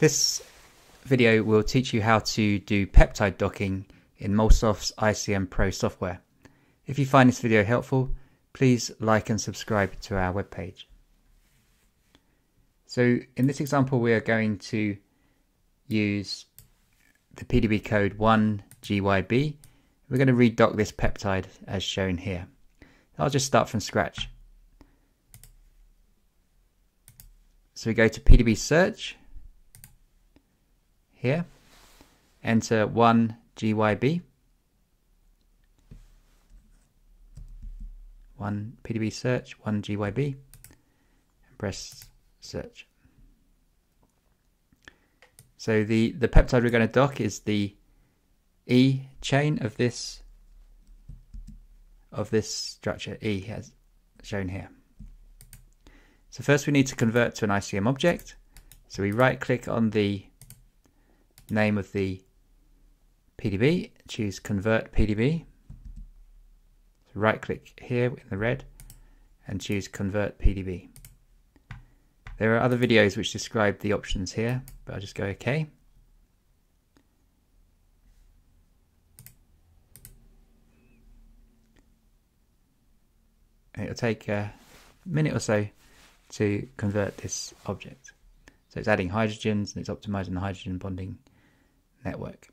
This video will teach you how to do peptide docking in MolSoft's ICM Pro software. If you find this video helpful, please like and subscribe to our webpage. So in this example, we are going to use the PDB code 1GYB. We're going to redock this peptide as shown here. I'll just start from scratch. So we go to PDB search here, enter 1 GYB, 1 PDB search, 1 GYB, and press search. So the, the peptide we're going to dock is the E chain of this of this structure E as shown here. So first we need to convert to an ICM object. So we right click on the name of the PDB, choose convert PDB. So right click here in the red and choose convert PDB. There are other videos which describe the options here, but I'll just go OK. it'll take a minute or so to convert this object. So it's adding hydrogens and it's optimizing the hydrogen bonding network.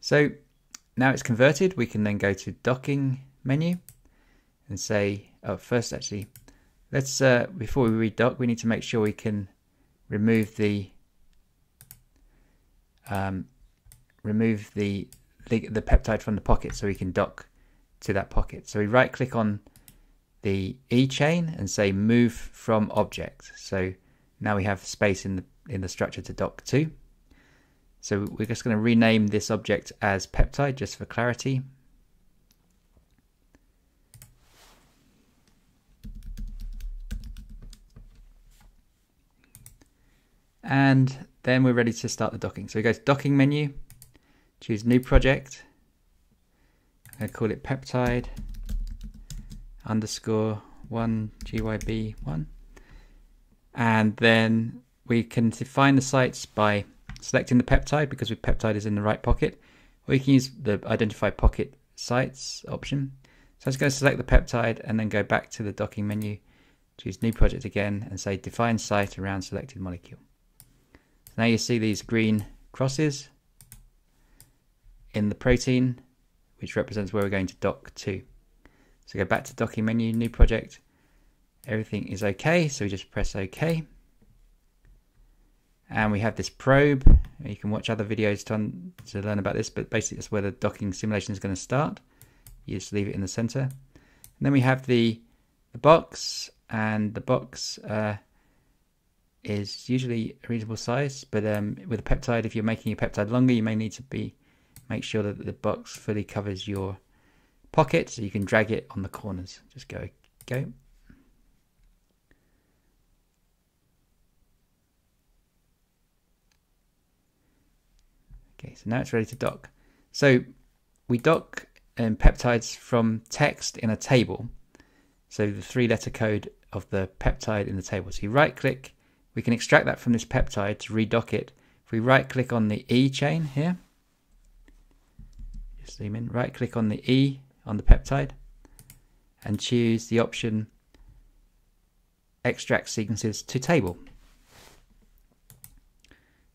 So now it's converted, we can then go to docking menu and say, oh, first actually, let's, uh, before we redock, we need to make sure we can remove the, um, remove the, the, the peptide from the pocket so we can dock to that pocket. So we right click on the E chain and say move from object. So now we have space in the in the structure to dock to. So we're just going to rename this object as peptide just for clarity. And then we're ready to start the docking. So we go to docking menu, choose new project. To call it peptide underscore one GYB one. And then we can define the sites by selecting the peptide because the peptide is in the right pocket, or you can use the identify pocket sites option. So I'm just going to select the peptide and then go back to the docking menu, choose new project again and say define site around selected molecule. So now you see these green crosses in the protein, which represents where we're going to dock to. So go back to docking menu, new project. Everything is okay, so we just press OK. And we have this probe. You can watch other videos to, to learn about this, but basically that's where the docking simulation is going to start. You just leave it in the center. And then we have the, the box, and the box uh, is usually a reasonable size, but um, with a peptide, if you're making a peptide longer, you may need to be make sure that the box fully covers your pocket so you can drag it on the corners. Just go, go. Okay, so now it's ready to dock. So we dock um, peptides from text in a table. So the three letter code of the peptide in the table. So you right click, we can extract that from this peptide to redock it. If we right click on the E chain here, just zoom in, right click on the E on the peptide and choose the option extract sequences to table.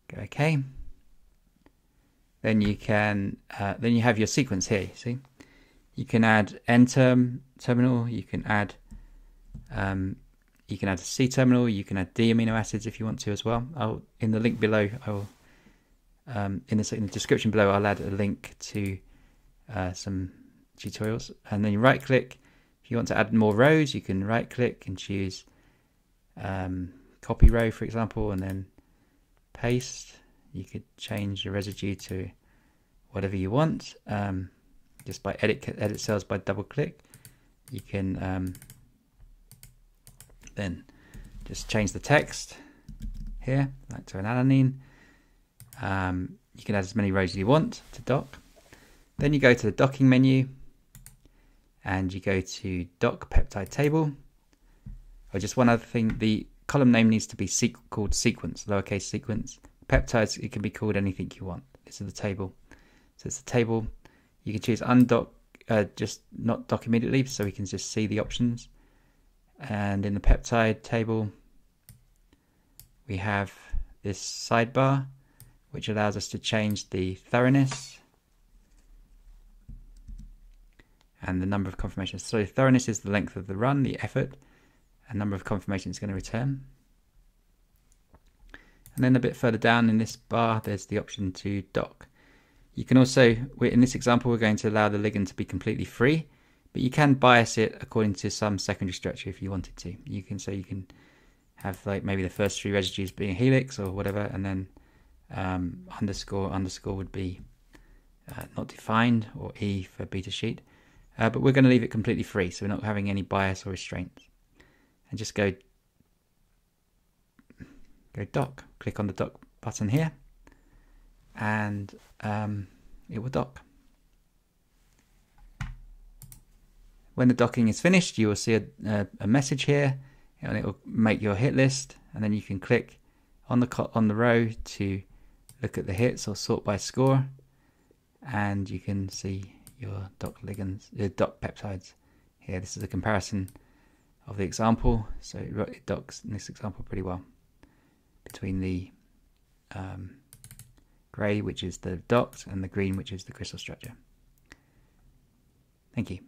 Go OK. Then you can uh, then you have your sequence here. You see, you can add N term terminal. You can add um, you can add a C terminal. You can add D amino acids if you want to as well. I'll in the link below. I will um, in, the, in the description below. I'll add a link to uh, some tutorials. And then you right click if you want to add more rows you can right click and choose um, copy row for example and then paste. You could change the residue to whatever you want. Um, just by edit edit cells by double click. You can um, then just change the text here like to an alanine. Um, you can add as many rows as you want to dock then you go to the docking menu and you go to dock peptide table Or just one other thing. The column name needs to be sequ- called sequence, lowercase sequence. Peptides, it can be called anything you want. This is the table. So it's the table. You can choose undock, uh, just not dock immediately, so we can just see the options. And in the peptide table, we have this sidebar, which allows us to change the thoroughness and the number of confirmations. So thoroughness is the length of the run, the effort, and number of confirmations going to return. And then a bit further down in this bar, there's the option to dock. You can also, in this example, we're going to allow the ligand to be completely free, but you can bias it according to some secondary structure if you wanted to. You can say you can have like maybe the first three residues being helix or whatever, and then um, underscore underscore would be uh, not defined or E for beta sheet. Uh, but we're going to leave it completely free, so we're not having any bias or restraints. And just go go dock. Click on the dock button here, and um, it will dock. When the docking is finished, you will see a, a, a message here, and it will make your hit list, and then you can click on the on the row to look at the hits or sort by score, and you can see your dock ligands, your dock peptides here. This is a comparison of the example, so it docks in this example pretty well between the um, grey, which is the docked, and the green, which is the crystal structure. Thank you.